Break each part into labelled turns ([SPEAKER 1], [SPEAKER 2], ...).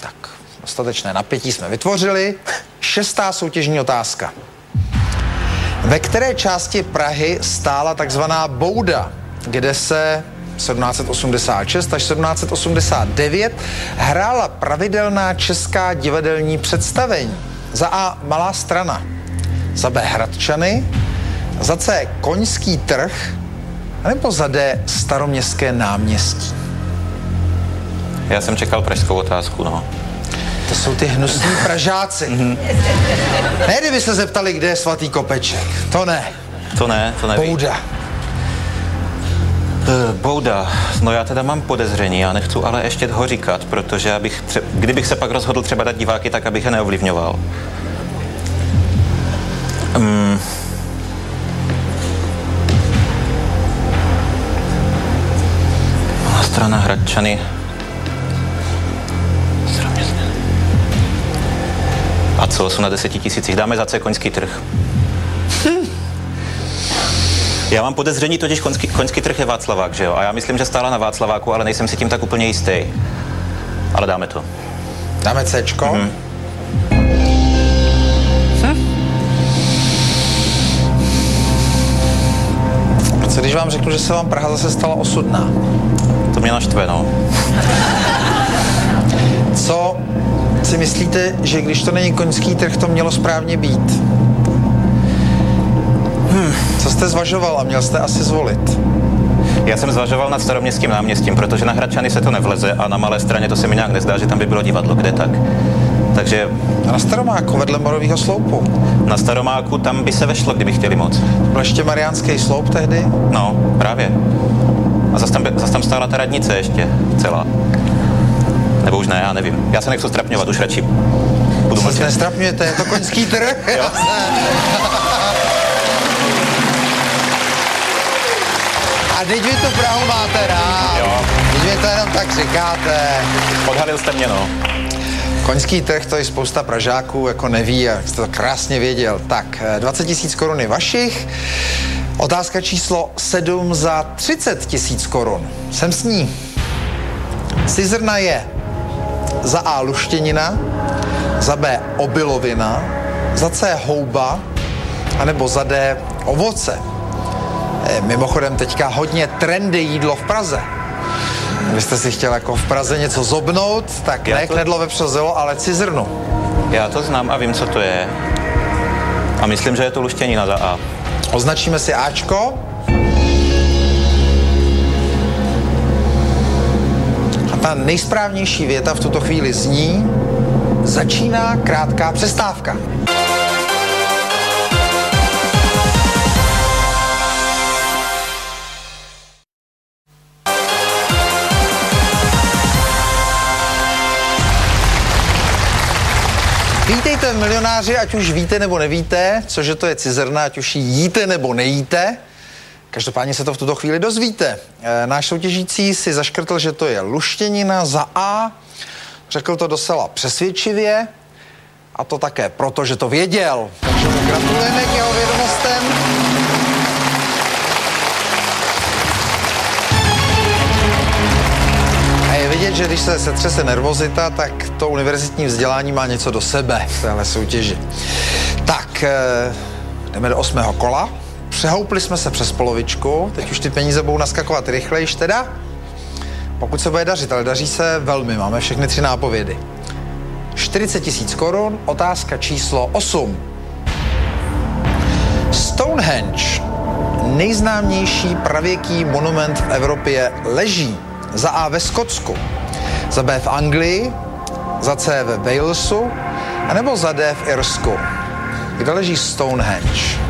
[SPEAKER 1] Tak, dostatečné napětí jsme vytvořili. Šestá soutěžní otázka. Ve které části Prahy stála takzvaná Bouda, kde se 1786 až 1789 hrála pravidelná česká divadelní představení. Za A. Malá strana. Za B. Hradčany. Za C. Koňský trh. Nebo za D. Staroměstské náměstí.
[SPEAKER 2] Já jsem čekal pražskou otázku, no.
[SPEAKER 1] To jsou ty hnusní Pražáci. ne, kdyby se zeptali, kde je svatý kopeček. To ne.
[SPEAKER 2] To ne, to neví.
[SPEAKER 1] Bouda.
[SPEAKER 2] Eh, Bouda, no já teda mám podezření, já nechci ale ještě ho říkat, protože abych tře- kdybych se pak rozhodl třeba dát diváky, tak abych je neovlivňoval. Um, strana Hradčany. A co, jsou na deseti tisících. Dáme za C koňský trh. Já mám podezření, totiž koňský, koňský trh je Václavák, že jo? A já myslím, že stála na Václaváku, ale nejsem si tím tak úplně jistý. Ale dáme to.
[SPEAKER 1] Dáme Cčko. Mm-hmm. Co když vám řeknu, že se vám Praha zase stala osudná?
[SPEAKER 2] To mě naštve, no.
[SPEAKER 1] Co si myslíte, že když to není koňský trh, to mělo správně být? Hmm. Co jste zvažoval a měl jste asi zvolit?
[SPEAKER 2] Já jsem zvažoval nad staroměstským náměstím, protože na Hradčany se to nevleze a na malé straně to se mi nějak nezdá, že tam by bylo divadlo, kde tak. Takže
[SPEAKER 1] A na Staromáku, vedle Morového sloupu.
[SPEAKER 2] na Staromáku tam by se vešlo, kdyby chtěli moc.
[SPEAKER 1] Byl ještě Mariánský sloup tehdy?
[SPEAKER 2] No, právě. A zase tam, zas tam stála ta radnice ještě celá. Nebo už ne, já nevím. Já se nechci strapňovat, už radši budu
[SPEAKER 1] Co se
[SPEAKER 2] mlčet.
[SPEAKER 1] nestrapňujete, je to koňský trh? A teď vy tu Prahu máte rád.
[SPEAKER 2] Jo.
[SPEAKER 1] Teď vy to jenom tak říkáte.
[SPEAKER 2] Odhalil jste mě, no.
[SPEAKER 1] Koňský trh, to je spousta Pražáků, jako neví, a jste to krásně věděl. Tak, eh, 20 tisíc korun je vašich. Otázka číslo 7 za 30 tisíc korun. Jsem s ní. Cizrna je za A luštěnina, za B obilovina, za C houba, anebo za D ovoce. Eh, Mimochodem teďka hodně trendy jídlo v Praze. Vy jste si chtěl jako v Praze něco zobnout, tak
[SPEAKER 2] Já
[SPEAKER 1] ne
[SPEAKER 2] to-
[SPEAKER 1] knedlo vepřozelo, ale cizrnu.
[SPEAKER 2] Já to znám a vím, co to je. A myslím, že je to luštěnina za A.
[SPEAKER 1] Označíme si Ačko. Ta nejsprávnější věta v tuto chvíli zní Začíná krátká přestávka. Vítejte milionáři, ať už víte nebo nevíte, cože to je cizrna, ať už jíte nebo nejíte. Každopádně se to v tuto chvíli dozvíte. E, náš soutěžící si zaškrtl, že to je luštěnina za A. Řekl to docela přesvědčivě. A to také proto, že to věděl. Takže mu gratulujeme k jeho vědomostem. A je vidět, že když se setřese nervozita, tak to univerzitní vzdělání má něco do sebe v téhle soutěži. Tak, eh, jdeme do osmého kola. Přehoupli jsme se přes polovičku, teď už ty peníze budou naskakovat rychlejš teda. Pokud se bude dařit, ale daří se velmi, máme všechny tři nápovědy. 40 tisíc korun, otázka číslo 8. Stonehenge, nejznámější pravěký monument v Evropě, leží za A ve Skotsku, za B v Anglii, za C ve Walesu, anebo za D v Irsku. Kde leží Stonehenge?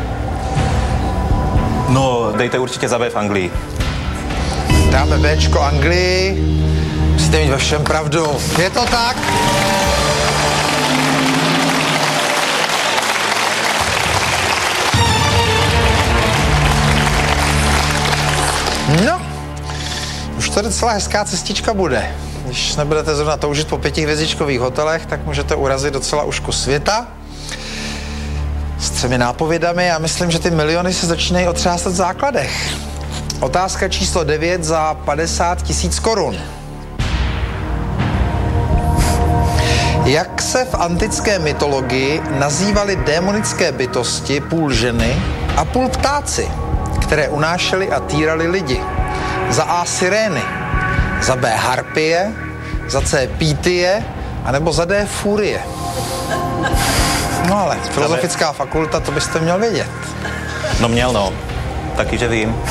[SPEAKER 2] No, dejte určitě za B v Anglii.
[SPEAKER 1] Dáme Bčko Anglii. Musíte mít ve všem pravdu. Je to tak? No, už to docela hezká cestička bude. Když nebudete zrovna toužit po pětihvězdičkových hotelech, tak můžete urazit docela už kus světa třemi nápovědami a myslím, že ty miliony se začínají otřásat v základech. Otázka číslo 9 za 50 tisíc korun. Jak se v antické mytologii nazývaly démonické bytosti půl ženy a půl ptáci, které unášely a týrali lidi? Za A sirény, za B harpie, za C pítie, anebo za D furie. No ale filozofická fakulta, to byste měl vědět.
[SPEAKER 2] No měl, no. Taky, že vím.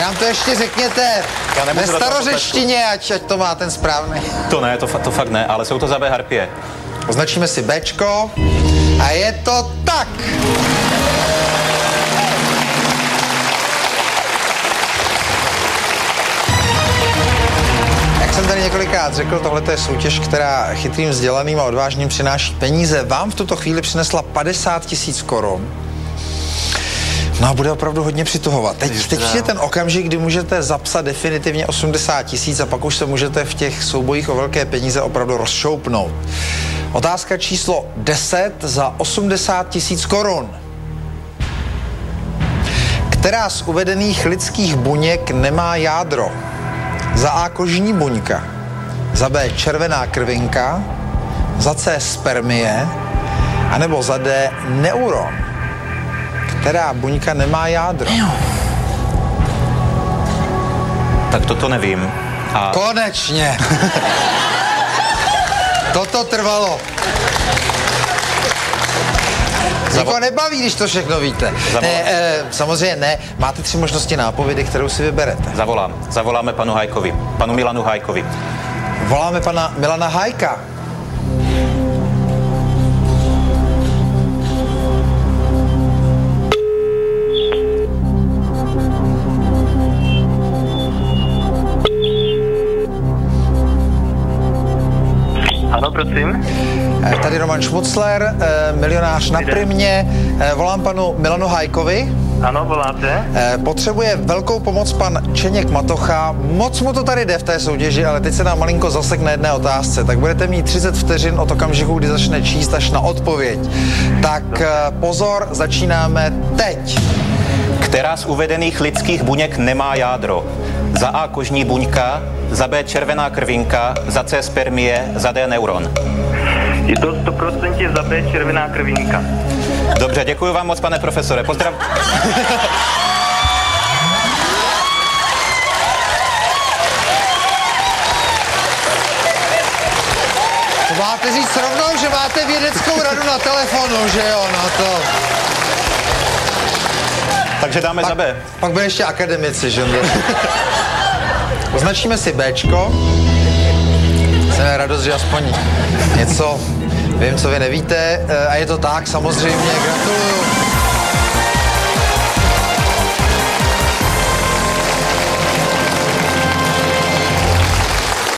[SPEAKER 1] Nám to ještě řekněte
[SPEAKER 2] Já
[SPEAKER 1] ve starořečtině, ať, ať to má ten správný.
[SPEAKER 2] To ne, to, to fakt ne, ale jsou to za B harpie.
[SPEAKER 1] Označíme si Bčko a je to tak. Několikrát řekl, tohle je soutěž, která chytrým, vzdělaným a odvážným přináší peníze. Vám v tuto chvíli přinesla 50 tisíc korun. No a bude opravdu hodně přituhovat. Teď, teď je ten okamžik, kdy můžete zapsat definitivně 80 tisíc a pak už se můžete v těch soubojích o velké peníze opravdu rozšoupnout. Otázka číslo 10 za 80 tisíc korun. Která z uvedených lidských buněk nemá jádro? Za A kožní buňka, za B červená krvinka, za C spermie, anebo za D neuron. Která buňka nemá jádro?
[SPEAKER 2] Tak toto nevím. A
[SPEAKER 1] Konečně! Toto trvalo. Nikoho nebaví, když to všechno víte.
[SPEAKER 2] Zavolám.
[SPEAKER 1] Ne, e, samozřejmě ne. Máte tři možnosti nápovědy, kterou si vyberete.
[SPEAKER 2] zavolám. Zavoláme panu Hajkovi. Panu Milanu Hajkovi.
[SPEAKER 1] Voláme pana Milana Hajka.
[SPEAKER 3] Ano, prosím.
[SPEAKER 1] E, Tady Roman Šmucler, e, milionář na primě. E, Volám panu Milanu Hajkovi.
[SPEAKER 3] Ano, voláte?
[SPEAKER 1] E, Potřebuje velkou pomoc pan Čeněk Matocha. Moc mu to tady jde v té soutěži, ale teď se nám malinko zasek na jedné otázce. Tak budete mít 30 vteřin od okamžiku, kdy začne číst až na odpověď. Tak e, pozor, začínáme teď.
[SPEAKER 2] Která z uvedených lidských buněk nemá jádro? Za A kožní buňka, za B červená krvinka, za C spermie, za D neuron.
[SPEAKER 3] Je to 100% za B červená krvinka.
[SPEAKER 2] Dobře, děkuji vám moc, pane profesore. Pozdrav...
[SPEAKER 1] To máte říct rovnou, že máte vědeckou radu na telefonu, že jo? No to...
[SPEAKER 2] Takže dáme za B.
[SPEAKER 1] Pak bude ještě akademici, že jo? Označíme si Bčko. Jsem radost, že aspoň něco vím, co vy nevíte. E, A je to tak, samozřejmě, gratuluju.